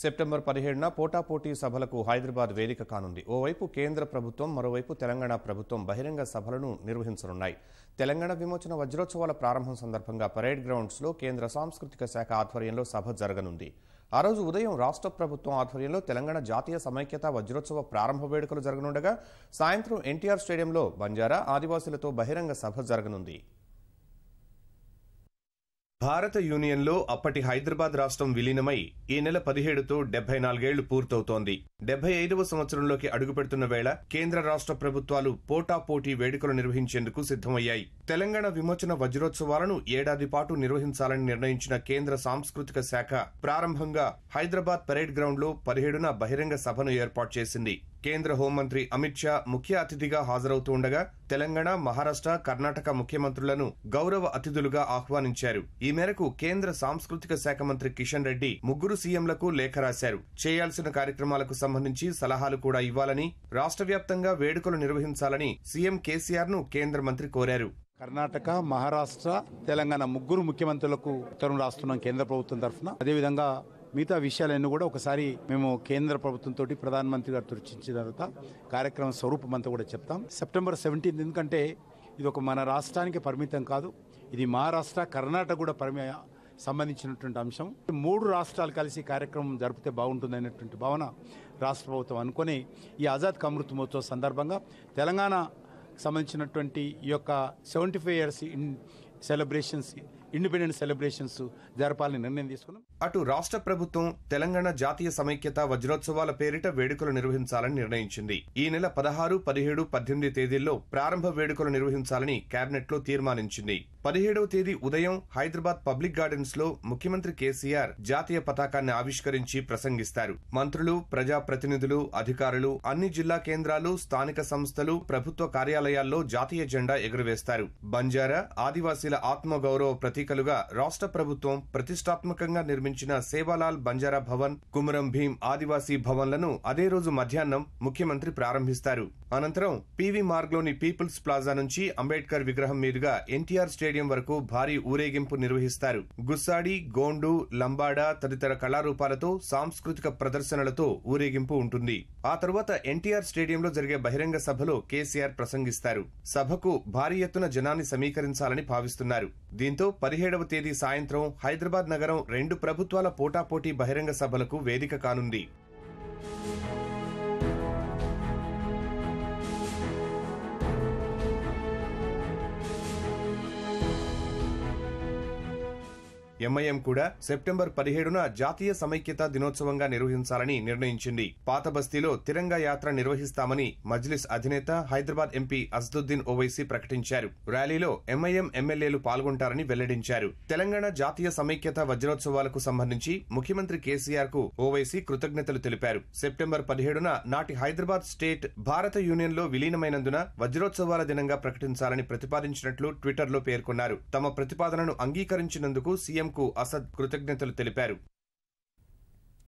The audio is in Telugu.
సెప్టెంబర్ పదిహేడున పోటాపోటీ సభలకు హైదరాబాద్ వేదిక కానుంది. ఓవైపు కేంద్ర ప్రభుత్వం మరోవైపు తెలంగాణ ప్రభుత్వం బహిరంగ సభలను నిర్వహించనున్నాయి. తెలంగాణ విమోచన వజ్రోత్సవాల ప్రారంభం సందర్భంగా పరేడ్ గ్రౌండ్స్లో కేంద్ర సాంస్కృతిక శాఖ ఆధ్వర్యంలో సభ జరగనుంది. ఆ రోజు ఉదయం రాష్ట్ర ప్రభుత్వం ఆధ్వర్యంలో తెలంగాణ జాతీయ సమైక్యత వజ్రోత్సవ ప్రారంభ వేడుకలు జరగనుండగా సాయంత్రం ఎన్టీఆర్ స్టేడియంలో బంజారా ఆదివాసులతో బహిరంగ సభ జరగనుంది. భారత యూనియన్లో అప్పటి హైదరాబాద్ రాష్ట్రం విలీనమై ఈ నెల పదిహేడుతో డెబ్బై నాలుగేళ్ళు పూర్తవుతోంది. డెబ్బై ఐదవ సంవత్సరంలోకి అడుగుపెడుతున్న వేళ కేంద్ర రాష్ట్ర ప్రభుత్వాలు పోటాపోటీ వేడుకలు నిర్వహించేందుకు సిద్దమయ్యాయి తెలంగాణ విమోచన వజ్రోత్సవాలను ఏడాది పాటు నిర్వహించాలని నిర్ణయించిన కేంద్ర సాంస్కృతిక శాఖ ప్రారంభంగా హైదరాబాద్ పరేడ్ గ్రౌండ్లో పదిహేడున బహిరంగ సభను ఏర్పాటు చేసింది. కేంద్ర హోంమంత్రి అమిత్ షా ముఖ్య అతిథిగా హాజరవుతుండగా తెలంగాణ మహారాష్ట్ర కర్ణాటక ముఖ్యమంత్రులను గౌరవ అతిథులుగా ఆహ్వానించారు. ఈ మేరకు కేంద్ర సాంస్కృతిక శాఖ మంత్రి కిషన్ రెడ్డి ముగ్గురు సీఎంలకు లేఖ రాశారు. చేయాల్సిన కార్యక్రమాలకు సంబంధించి సలహాలు కూడా ఇవ్వాలని రాష్ట్ర వ్యాప్తంగా వేడుకలు నిర్వహించాలని సీఎం కేసీఆర్ను కేంద్ర మంత్రి కోరారు. కర్ణాటక మహారాష్ట్ర తెలంగాణ ముగ్గురు ముఖ్యమంత్రులకు ఉత్తరం రాస్తున్నాం కేంద్ర ప్రభుత్వం తరఫున. అదేవిధంగా మిగతా విషయాలన్నీ కూడా ఒకసారి మేము కేంద్ర ప్రభుత్వంతో ప్రధానమంత్రి గారు చర్చించిన తర్వాత కార్యక్రమం స్వరూపం అంతా కూడా చెప్తాం. సెప్టెంబర్ సెవెంటీన్త్ ఎందుకంటే ఇది ఒక మన రాష్ట్రానికి పరిమితం కాదు. ఇది మహారాష్ట్ర కర్ణాటక కూడా పరిమి సంబంధించినటువంటి అంశం. మూడు రాష్ట్రాలు కలిసి కార్యక్రమం జరిపితే బాగుంటుంది అనేటువంటి భావన రాష్ట్ర ప్రభుత్వం అనుకొని ఈ ఆజాద్ కమృత్ మహోత్సవ సందర్భంగా తెలంగాణ సంబంధించినటువంటి ఈ యొక్క seventy five years in celebrations independence celebrations జరపాలని నిర్ణయం తీసుకున్నాం. అటు రాష్ట్ర ప్రభుత్వం తెలంగాణ జాతీయ సమైక్యత వజ్రోత్సవాల పేరిట వేడుకలు నిర్వహించాలని నిర్ణయించింది. ఈ నెల పదహారు పదిహేడు పద్దెనిమిది తేదీల్లో ప్రారంభ వేడుకలు నిర్వహించాలని కేబినెట్లో తీర్మానించింది. పదిహేడవ తేదీ ఉదయం హైదరాబాద్ పబ్లిక్ గార్డెన్స్లో ముఖ్యమంత్రి కేసీఆర్ జాతీయ పతాకాన్ని ఆవిష్కరించి ప్రసంగిస్తారు. మంత్రులు ప్రజా ప్రతినిధులు అధికారులు అన్ని జిల్లా కేంద్రాలు స్థానిక సంస్థలు ప్రభుత్వ కార్యాలయాల్లో జాతీయ జెండా ఎగురవేస్తారు. బంజారా ఆదివాసీల ఆత్మగౌరవ ప్రతీకలుగా రాష్ట్ర ప్రభుత్వం ప్రతిష్టాత్మకంగా నిర్మించిన సేవాలాల్ బంజారా భవన్ కుమరం భీం ఆదివాసీ భవన్లను అదే రోజు మధ్యాహ్నం ముఖ్యమంత్రి ప్రారంభిస్తారు. అనంతరం పీవీ మార్గ్లోని పీపుల్స్ ప్లాజా నుంచి అంబేద్కర్ విగ్రహం మీదుగా ఎన్టీఆర్ స్టేడియం వరకు భారీ ఊరేగింపు నిర్వహిస్తారు. గుస్సాడి గోండు లంబాడా తదితర కళారూపాలతో సాంస్కృతిక ప్రదర్శనలతో ఊరేగింపు ఉంటుంది. ఆ తరువాత ఎన్టీఆర్ స్టేడియంలో జరిగే బహిరంగ సభలో కేసీఆర్ ప్రసంగిస్తారు. సభకు భారీ ఎత్తున జనాన్ని సమీకరించాలని భావిస్తున్నారు. దీంతో పదిహేడవ తేదీ సాయంత్రం హైదరాబాద్ నగరం రెండు ప్రభుత్వాల పోటాపోటీ బహిరంగ సభలకు వేదిక కానుంది. ఎంఐఎం కూడా సెప్టెంబర్ పదిహేడున జాతీయ సమైక్యత దినోత్సవంగా నిర్వహించాలని నిర్ణయించింది. పాత బస్తీలో తిరంగా యాత్ర నిర్వహిస్తామని మజ్లిస్ అధినేత హైదరాబాద్ ఎంపీ అసదుద్దీన్ ఓవైసీ ప్రకటించారు. ర్యాలీలో ఎంఐఎం ఎమ్మెల్యేలు పాల్గొంటారని వెల్లడించారు. తెలంగాణ జాతీయ సమైక్యత వజ్రోత్సవాలకు సంబంధించి ముఖ్యమంత్రి కేసీఆర్కు ఓవైసీ కృతజ్ఞతలు తెలిపారు. సెప్టెంబర్ పదిహేడున నాటి హైదరాబాద్ స్టేట్ భారత యూనియన్లో విలీనమైనందున వజ్రోత్సవాల దినంగా ప్రకటించాలని ప్రతిపాదించినట్లు ట్విట్టర్లో పేర్కొన్నారు. తమ ప్రతిపాదనను అంగీకరించినందుకు సీఎం కు అసద్ కృతజ్ఞతలు తెలిపారు.